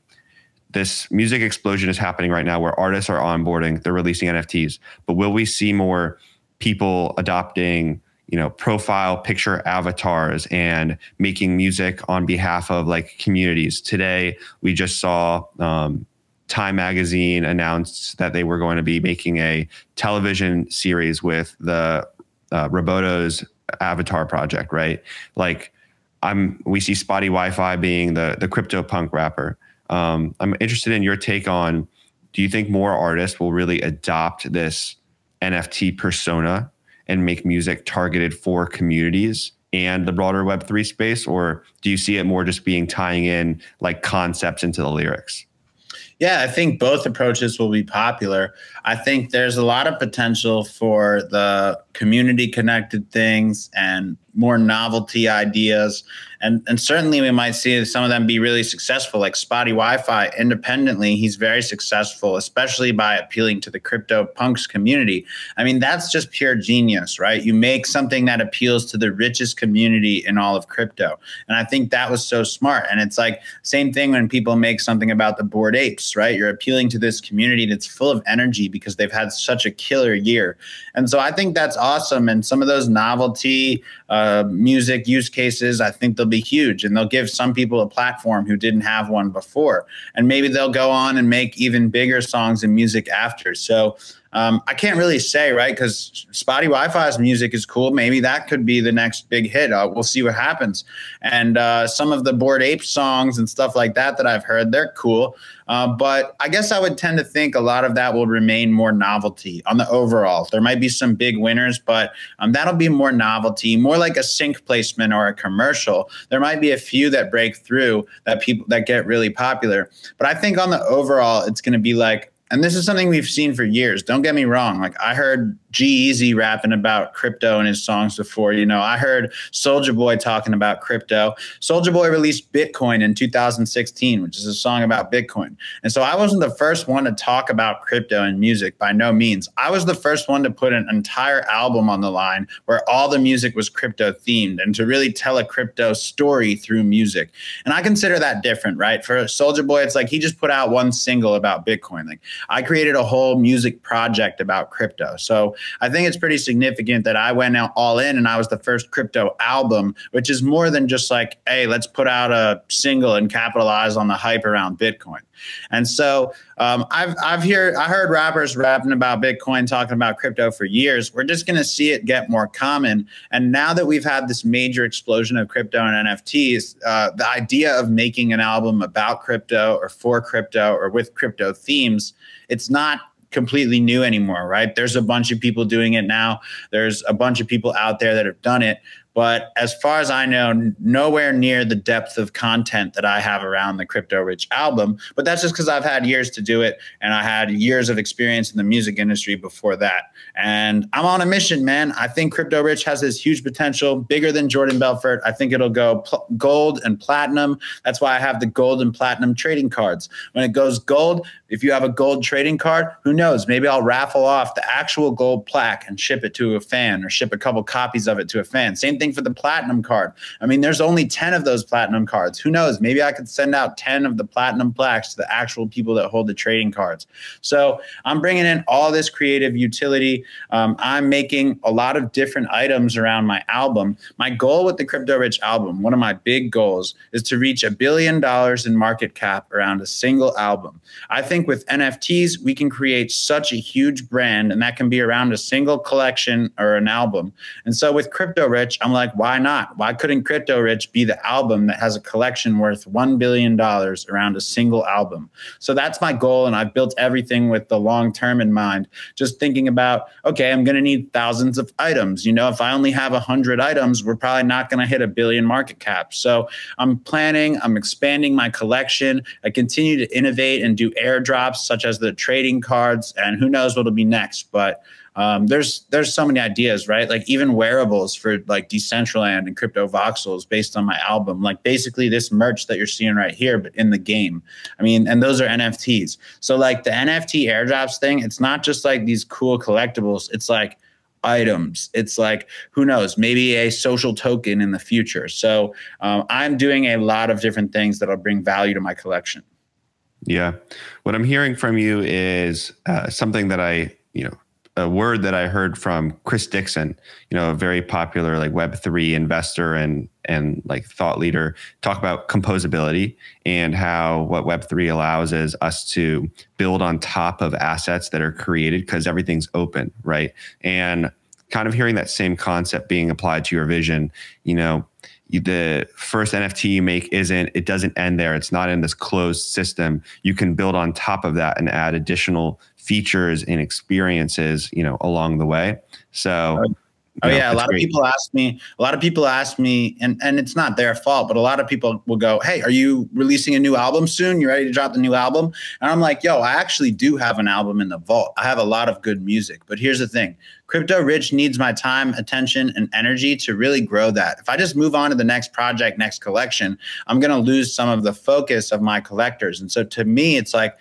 this music explosion is happening right now where artists are onboarding, they're releasing NFTs. But will we see more people adopting, you know, profile picture avatars and making music on behalf of like communities? Today, we just saw um, Time Magazine announced that they were going to be making a television series with the uh, Robotos Avatar project, right? Like, I'm we see Spottie WiFi being the the crypto punk rapper. Um, I'm interested in your take on. Do you think more artists will really adopt this NFT persona and make music targeted for communities and the broader Web3 space, or do you see it more just being tying in like concepts into the lyrics? Yeah, I think both approaches will be popular. I think there's a lot of potential for the community connected things and more novelty ideas. And and certainly we might see some of them be really successful like Spottie WiFi independently he's very successful especially by appealing to the crypto punks community. I mean that's just pure genius right? You make something that appeals to the richest community in all of crypto. And i think that was so smart. And it's like same thing when people make something about the bored apes right? You're appealing to this community that's full of energy because they've had such a killer year. And so i think that's awesome and some of those novelty uh, music use cases i think they'll be huge and they'll give some people a platform who didn't have one before. And maybe they'll go on and make even bigger songs and music after. So um, I can't really say, right? Because Spottie WiFi's music is cool. Maybe that could be the next big hit. Uh, we'll see what happens. And uh, some of the Bored Ape songs and stuff like that that I've heard, they're cool. Uh, but I guess I would tend to think a lot of that will remain more novelty on the overall. There might be some big winners, but um, that'll be more novelty, more like a sync placement or a commercial. There might be a few that break through that people that get really popular. But I think on the overall, it's going to be like and this is something we've seen for years. Don't get me wrong. Like I heard G-Eazy rapping about crypto in his songs before. You know, I heard Soulja Boy talking about crypto. Soulja Boy released Bitcoin in 2016, which is a song about Bitcoin. And so I wasn't the first one to talk about crypto in music by no means. I was the first one to put an entire album on the line where all the music was crypto themed and to really tell a crypto story through music. And I consider that different, right? For Soulja Boy, it's like he just put out one single about Bitcoin. Like I created a whole music project about crypto. So I think it's pretty significant that I went out all in and I was the first crypto album, which is more than just like, hey, let's put out a single and capitalize on the hype around Bitcoin. And so um, I've I've heard I heard rappers rapping about Bitcoin, talking about crypto for years. We're just going to see it get more common. And now that we've had this major explosion of crypto and NFTs, uh, the idea of making an album about crypto or for crypto or with crypto themes, it's not completely new anymore, right? There's a bunch of people doing it now. There's a bunch of people out there that have done it. But as far as I know, nowhere near the depth of content that I have around the Crypto Rich album. But that's just because I've had years to do it and I had years of experience in the music industry before that. And I'm on a mission, man. I think Crypto Rich has this huge potential, bigger than Jordan Belfort. I think it'll go gold and platinum. That's why I have the gold and platinum trading cards. When it goes gold, if you have a gold trading card, who knows? Maybe I'll raffle off the actual gold plaque and ship it to a fan or ship a couple copies of it to a fan. Same thing for the platinum card. I mean, there's only 10 of those platinum cards. Who knows? Maybe I could send out 10 of the platinum plaques to the actual people that hold the trading cards. So I'm bringing in all this creative utility. Um, I'm making a lot of different items around my album. My goal with the Crypto Rich album, one of my big goals, is to reach a billion dollars in market cap around a single album. I think think with NFTs, we can create such a huge brand, and that can be around a single collection or an album. And so with Crypto Rich, I'm like, why not? Why couldn't Crypto Rich be the album that has a collection worth $1 billion around a single album? So that's my goal. And I've built everything with the long term in mind, just thinking about, okay, I'm going to need thousands of items. You know, if I only have 100 items, we're probably not going to hit a billion market cap. So I'm planning, I'm expanding my collection. I continue to innovate and do airdrops drops, such as the trading cards, and who knows what'll be next. But um, there's there's so many ideas, right? Like even wearables for like Decentraland and Cryptovoxels based on my album. Like basically this merch that you're seeing right here, but in the game. I mean, and those are NFTs. So like the NFT airdrops thing, it's not just like these cool collectibles. It's like items. It's like, who knows, maybe a social token in the future. So um, I'm doing a lot of different things that'll bring value to my collection. Yeah. What I'm hearing from you is uh, something that I, you know, a word that I heard from Chris Dixon, you know, a very popular like Web3 investor and and like thought leader, talk about composability and how what Web3 allows is us to build on top of assets that are created because everything's open, right? And kind of hearing that same concept being applied to your vision, you know, the first NFT you make isn't, it doesn't end there. It's not in this closed system. You can build on top of that and add additional features and experiences, you know, along the way. So, Oh yeah, a lot great. of people ask me. A lot of people ask me, and and it's not their fault, but a lot of people will go, "Hey, are you releasing a new album soon? You ready to drop the new album?" And I'm like, "Yo, I actually do have an album in the vault. I have a lot of good music, but here's the thing: Crypto Rich needs my time, attention, and energy to really grow that. If I just move on to the next project, next collection, I'm going to lose some of the focus of my collectors. And so to me, it's like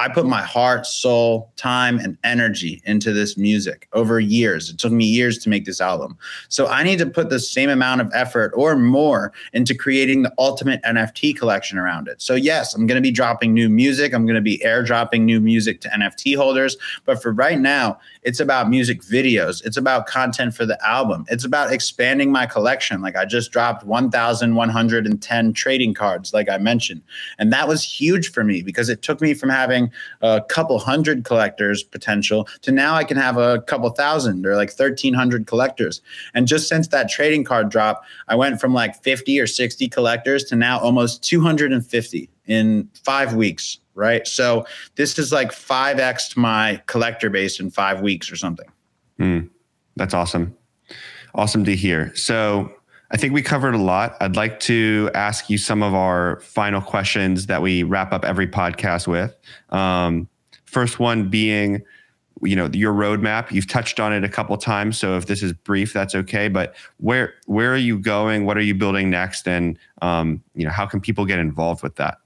I put my heart, soul, time, and energy into this music over years. It took me years to make this album. So I need to put the same amount of effort or more into creating the ultimate NFT collection around it. So, yes, I'm going to be dropping new music. I'm going to be airdropping new music to NFT holders. But for right now, it's about music videos. It's about content for the album. It's about expanding my collection. Like I just dropped 1,110 trading cards, like I mentioned. And that was huge for me because it took me from having a couple hundred collectors potential to now I can have a couple thousand or like 1,300 collectors. And just since that trading card drop, I went from like 50 or 60 collectors to now almost 250 in five weeks right? So this is like 5x my collector base in five weeks or something. Mm, that's awesome. Awesome to hear. So I think we covered a lot. I'd like to ask you some of our final questions that we wrap up every podcast with. Um, First one being, you know, your roadmap. You've touched on it a couple times, so if this is brief, that's okay. But where where are you going? What are you building next? And um, you know, how can people get involved with that?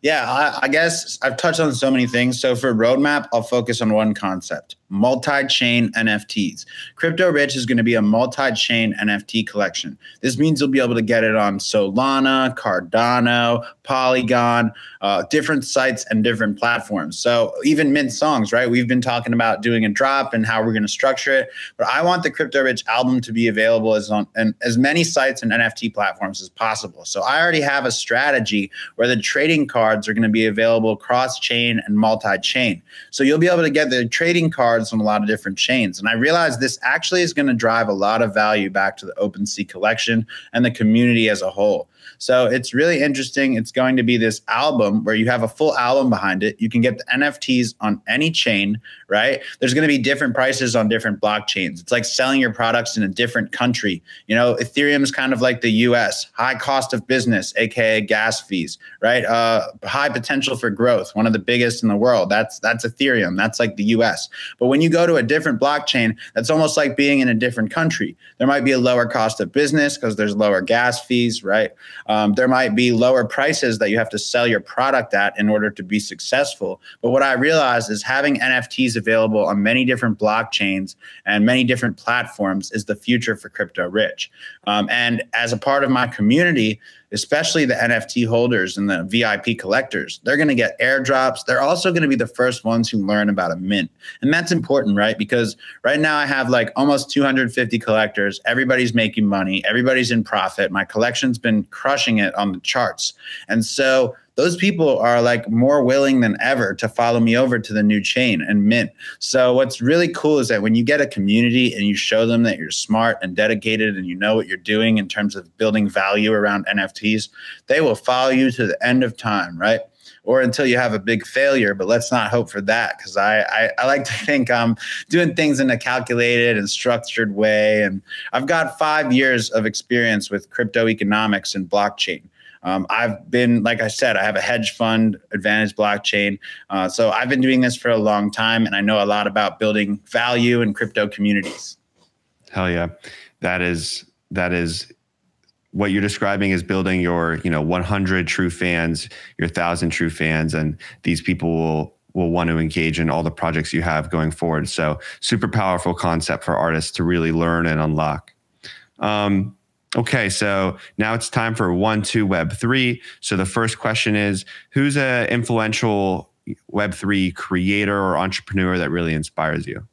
Yeah, I, I, guess I've touched on so many things. So for roadmap, I'll focus on one concept: multi-chain NFTs. Crypto Rich is going to be a multi-chain NFT collection. This means you'll be able to get it on Solana, Cardano, Polygon, uh, different sites and different platforms. So even Mint Songs, right? We've been talking about doing a drop and how we're going to structure it. But I want the Crypto Rich album to be available as on and as many sites and NFT platforms as possible. So I already have a strategy where the trading cards are going to be available cross-chain and multi-chain. So you'll be able to get the trading cards on a lot of different chains. And I realize this actually is going to drive a lot of value back to the OpenSea collection and the community as a whole. So it's really interesting. It's going to be this album where you have a full album behind it. You can get the NFTs on any chain, right? There's going to be different prices on different blockchains. It's like selling your products in a different country. You know, Ethereum is kind of like the US, high cost of business, aka gas fees, right? Uh, high potential for growth, one of the biggest in the world. That's that's Ethereum. That's like the US. But when you go to a different blockchain, that's almost like being in a different country. There might be a lower cost of business because there's lower gas fees, right? Um, there might be lower prices that you have to sell your product at in order to be successful. But what I realized is having NFTs available on many different blockchains and many different platforms is the future for crypto rich. Um, and as a part of my community, especially the NFT holders and the VIP collectors. They're going to get airdrops. They're also going to be the first ones who learn about a mint. And that's important, right? Because right now I have like almost 250 collectors. Everybody's making money, everybody's in profit. My collection's been crushing it on the charts. And so those people are like more willing than ever to follow me over to the new chain and mint. So what's really cool is that when you get a community and you show them that you're smart and dedicated and you know what you're doing in terms of building value around NFTs, they will follow you to the end of time, right? or until you have a big failure. But let's not hope for that because I, I, I like to think I'm doing things in a calculated and structured way. And I've got five years of experience with crypto economics and blockchain. Um, I've been, like I said, I have a hedge fund, Advantage Blockchain. Uh, so I've been doing this for a long time, and I know a lot about building value in crypto communities. Hell yeah, that is that is what you're describing is building your you know 100 true fans, your 1,000 true fans, and these people will will want to engage in all the projects you have going forward. So super powerful concept for artists to really learn and unlock. Um, Okay, so now it's time for one, two, web three. So the first question is who's an influential web three creator or entrepreneur that really inspires you?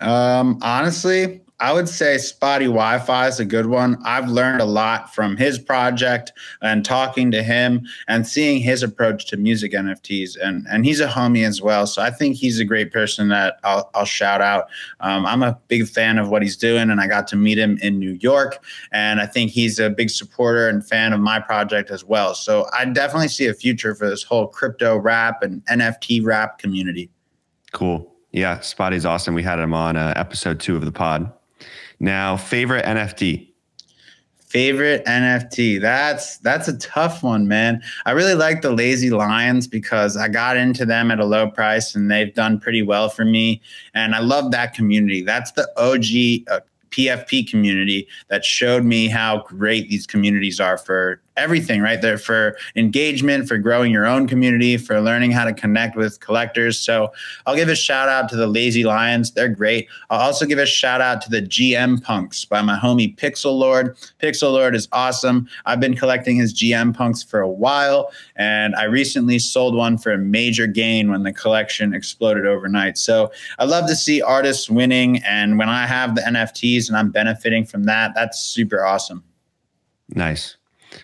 Um, honestly, I would say Spottie WiFi is a good one. I've learned a lot from his project and talking to him and seeing his approach to music NFTs. And, and he's a homie as well. So I think he's a great person that I'll, I'll shout out. Um, I'm a big fan of what he's doing, and I got to meet him in New York. And I think he's a big supporter and fan of my project as well. So I definitely see a future for this whole crypto rap and NFT rap community. Cool. Yeah, Spottie's awesome. We had him on uh, episode two of the pod. Now, favorite NFT. Favorite NFT. That's that's a tough one, man. I really like the Lazy Lions because I got into them at a low price and they've done pretty well for me. And I love that community. That's the OG uh, PFP community that showed me how great these communities are for everything right there for engagement, for growing your own community, for learning how to connect with collectors. So I'll give a shout out to the Lazy Lions. They're great. I'll also give a shout out to the GM Punks by my homie Pixel Lord. Pixel Lord is awesome. I've been collecting his GM Punks for a while, and I recently sold one for a major gain when the collection exploded overnight. So I love to see artists winning, and when I have the NFTs and I'm benefiting from that, that's super awesome. Nice.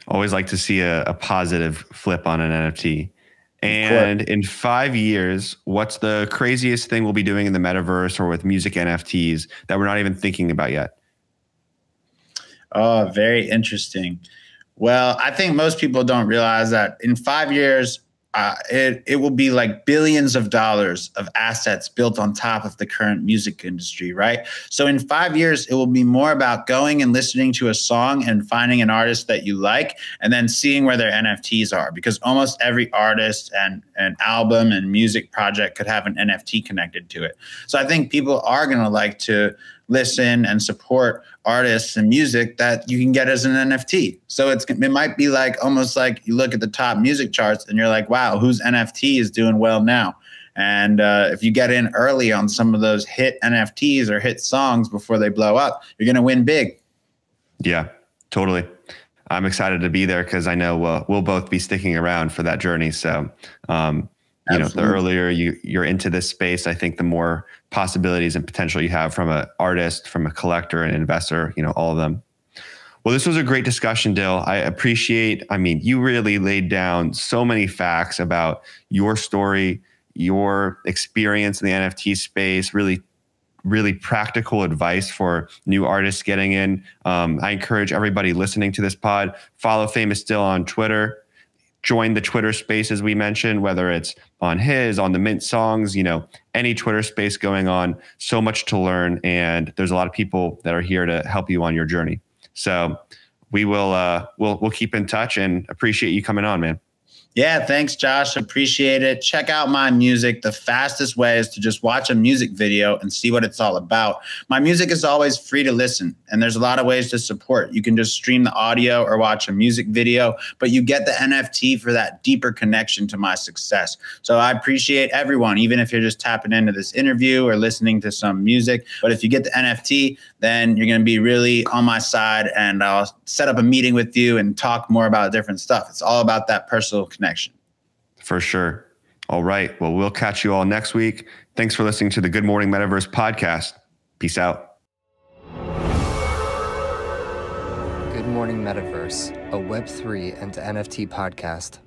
Always like to see a, a positive flip on an NFT. And in five years, what's the craziest thing we'll be doing in the metaverse or with music NFTs that we're not even thinking about yet? Oh, very interesting. Well, I think most people don't realize that in five years, uh, it it will be like billions of dollars of assets built on top of the current music industry, right? So in five years, it will be more about going and listening to a song and finding an artist that you like, and then seeing where their NFTs are, because almost every artist and an album and music project could have an NFT connected to it. So I think people are going to like to listen and support artists and music that you can get as an NFT. So it's it might be like almost like you look at the top music charts and you're like, wow, whose NFT is doing well now? And uh, if you get in early on some of those hit NFTs or hit songs before they blow up, you're going to win big. Yeah, totally. I'm excited to be there because I know uh, we'll both be sticking around for that journey. So, um, you Absolutely. know, the earlier you you're into this space, I think the more possibilities and potential you have from an artist, from a collector, an investor, you know, all of them. Well, this was a great discussion, Dyl. I appreciate, I mean, you really laid down so many facts about your story, your experience in the NFT space, really, really practical advice for new artists getting in. Um, I encourage everybody listening to this pod, follow Famous Dyl on Twitter join the Twitter space as we mentioned, whether it's on his, on the Mint songs, you know, any Twitter space going on. So much to learn, and there's a lot of people that are here to help you on your journey. So we will uh, we'll we'll keep in touch and appreciate you coming on, man. Yeah, thanks, Josh. Appreciate it. Check out my music. The fastest way is to just watch a music video and see what it's all about. My music is always free to listen, and there's a lot of ways to support. You can just stream the audio or watch a music video, but you get the NFT for that deeper connection to my success. So I appreciate everyone, even if you're just tapping into this interview or listening to some music. But if you get the NFT, then you're going to be really on my side, and I'll set up a meeting with you and talk more about different stuff. It's all about that personal connection connection. For sure. All right. Well, we'll catch you all next week. Thanks for listening to the Good Morning Metaverse podcast. Peace out. Good Morning Metaverse, a Web3 and NFT podcast